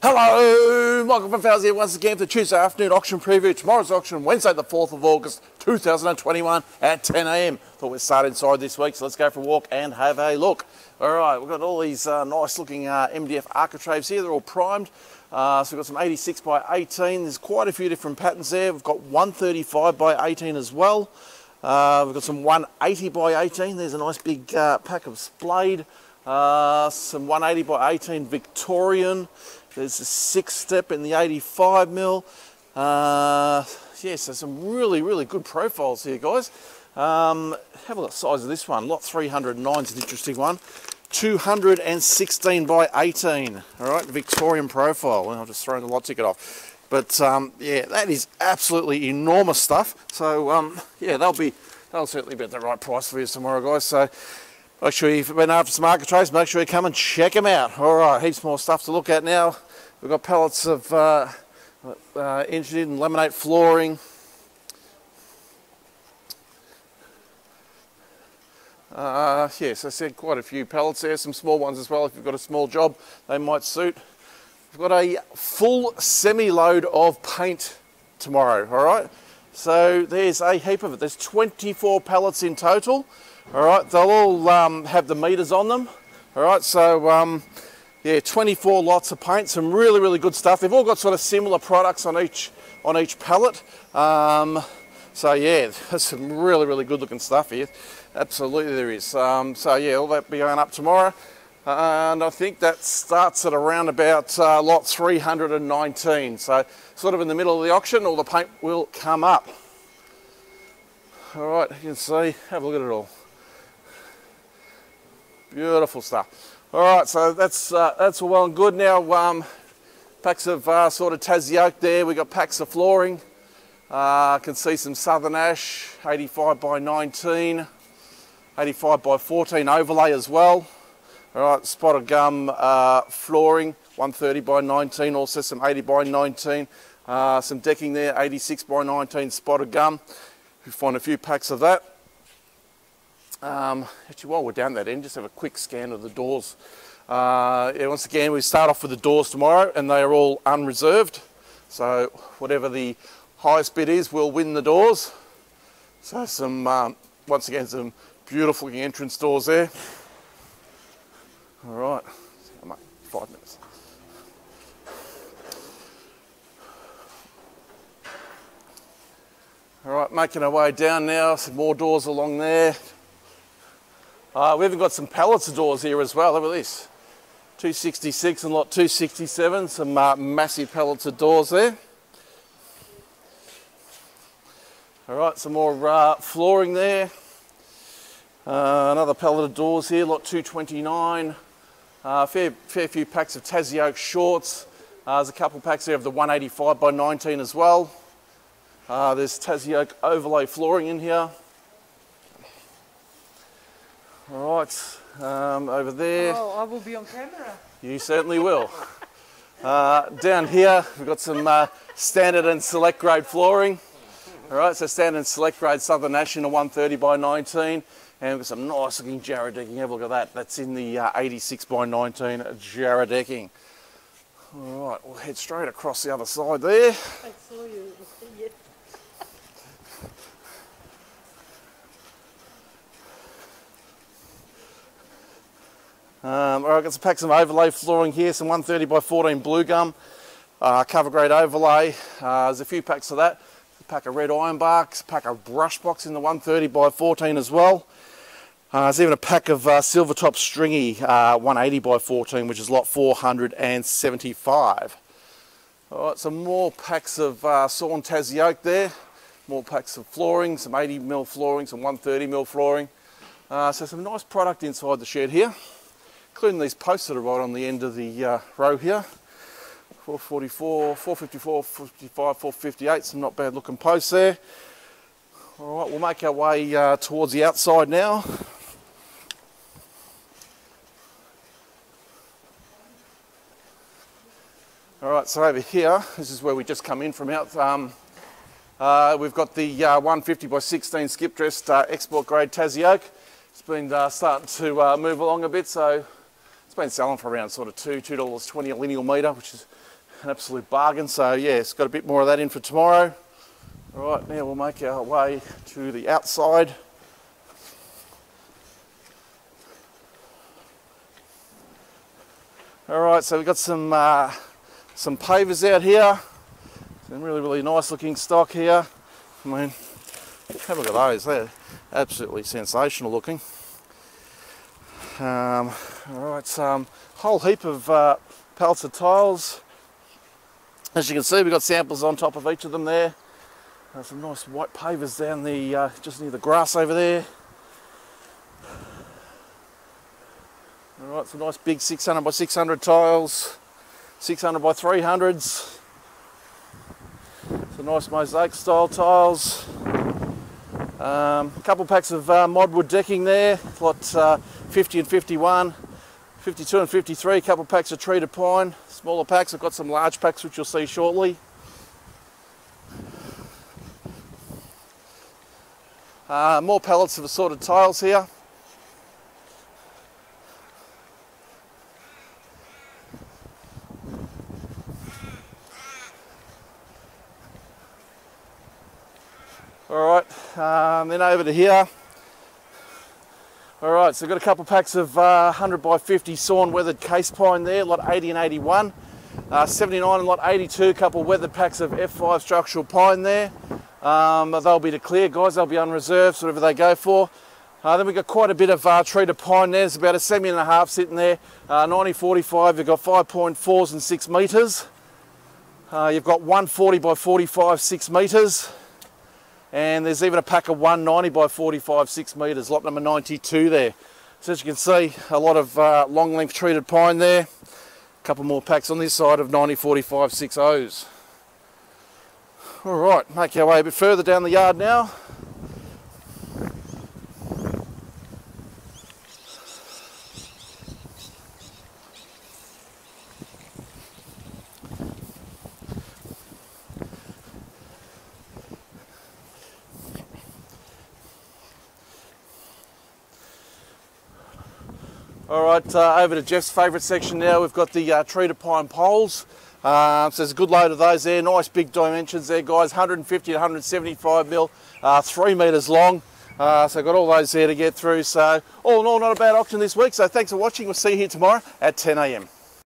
Hello, Michael from Fowles here once again for the Tuesday afternoon auction preview. Tomorrow's auction, Wednesday the 4th of August 2021 at 10am. Thought we'd start inside this week, so let's go for a walk and have a look. All right, we've got all these uh, nice looking uh, MDF architraves here. They're all primed. Uh, so we've got some 86 by 18. There's quite a few different patterns there. We've got 135 by 18 as well. Uh, we've got some 180 by 18. There's a nice big uh, pack of splayed. Uh, some 180 by 18 Victorian. There's a six step in the 85 mil. Uh, yeah, so some really, really good profiles here, guys. Um, have a look at the size of this one. Lot 309 is an interesting one. 216 by 18. All right, Victorian profile. I'll just throw the lot ticket off. But um, yeah, that is absolutely enormous stuff. So um, yeah, they'll be they'll certainly be at the right price for you tomorrow, guys. So make sure you've been after some architraves, make sure you come and check them out. All right, heaps more stuff to look at now. We've got pallets of uh, uh, engineered and laminate flooring. Uh, yes, I said quite a few pallets there, some small ones as well. If you've got a small job, they might suit. We've got a full semi-load of paint tomorrow, all right? So there's a heap of it. There's 24 pallets in total, all right? They'll all um, have the meters on them, all right? So um, yeah, 24 lots of paint, some really, really good stuff. They've all got sort of similar products on each on each pallet. Um, so yeah, there's some really, really good looking stuff here. Absolutely there is. Um, so yeah, all that be going up tomorrow. and I think that starts at around about uh, lot 319. So sort of in the middle of the auction, all the paint will come up. All right, you can see, have a look at it all. Beautiful stuff. All right, so that's uh, that's all well and good. Now, um, packs of uh, sort of Tassie oak there. We've got packs of flooring. Uh, can see some southern ash, 85 by 19, 85 by 14 overlay as well. All right, spotted gum uh, flooring, 130 by 19. Also some 80 by 19. Uh, some decking there, 86 by 19 spotted gum. We find a few packs of that. Um, actually, while we're down that end, just have a quick scan of the doors. Uh, yeah, once again, we start off with the doors tomorrow, and they are all unreserved. So whatever the highest bid is, we'll win the doors. So some, um, once again, some beautiful entrance doors there. All right, five minutes. All right, making our way down now. Some more doors along there. Uh, we've even got some pallets of doors here as well. Look at this. 266 and lot 267. Some uh, massive pallets of doors there. All right, some more uh, flooring there. Uh, another pallet of doors here, lot 229. Uh, fair, fair few packs of Tassie Oak shorts. Uh, there's a couple packs there of the 185 by 19 as well. There's Tassie Oak overlay flooring in here. All right, um, over there. Oh, I will be on camera. You certainly will. Uh, down here, we've got some uh, standard and select grade flooring. All right, so standard and select grade Southern Ash in a 130 by 19. And we've got some nice looking Jarrah decking. Have a look at that. That's in the uh, 86 by 19 Jarrah decking. All right, we'll head straight across the other side there. I saw you. Um, all right, got some packs of overlay flooring here, some 130 by 14 blue gum, uh, cover grade overlay. Uh, there's a few packs of that. A pack of red iron barks, a pack of brush box in the 130 by 14 as well. Uh, there's even a pack of uh, silver top stringy uh, 180 by 14, which is lot 475. All right, some more packs of uh, sawn Tassie oak there. More packs of flooring, some 80 mil flooring, some 130 mil flooring. So some nice product inside the shed here including these posts that are right on the end of the uh, row here. 444, 454, 455, 458, some not bad looking posts there. All right, we'll make our way uh, towards the outside now. All right, so over here, this is where we just come in from out. Um, uh, we've got the uh, 150 by 16 skip dressed uh, export grade Tassie oak. It's been uh, starting to move along a bit, so been selling for around sort of two, two dollars twenty a lineal metre, which is an absolute bargain. So yeah, it's got a bit more of that in for tomorrow. All right, now we'll make our way to the outside. All right, so we've got some uh, some pavers out here. Some really, really nice looking stock here. I mean, have a look at those. They're absolutely sensational looking. Um, all right, some whole heap of uh, pallets of tiles. As you can see, we've got samples on top of each of them there. Uh, some nice white pavers down the uh, just near the grass over there. All right, some nice big 600 by 600 tiles, 600 by 300s. Some nice mosaic style tiles. Um, a couple packs of uh, modwood decking there, lot uh, 50 and 51, 52 and 53, a couple packs of treated pine, smaller packs. I've got some large packs which you'll see shortly. Uh, more pallets of assorted tiles here. All right, um, then over to here. All right, so we've got a couple packs of uh, 100 by 50 sawn weathered case pine there, lot 80 and 81. Uh, 79 and lot 82, a couple weathered packs of F5 structural pine there. Um, they'll be to clear, guys, they'll be unreserved, whatever they go for. Uh, then we've got quite a bit of uh, treated pine there. There's about a semi and a half sitting there. Uh, 9045, you've got 5.4s and 6 metres. Uh, you've got 140 by 45, 6 metres and there's even a pack of 190 by 45 6 metres lot number 92 there. So as you can see a lot of uh, long length treated pine there. A couple more packs on this side of 90 45 6 O's. All right make our way a bit further down the yard now All right, uh, over to Jeff's favourite section now. We've got the uh, treated pine poles. Uh, so there's a good load of those there. Nice big dimensions there, guys. 150 to 175 mil, uh, three metres long. Uh, so got all those there to get through. So all in all, not a bad auction this week. So thanks for watching. We'll see you here tomorrow at 10 a.m.